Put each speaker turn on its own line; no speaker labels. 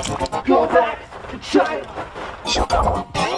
Go back
to China.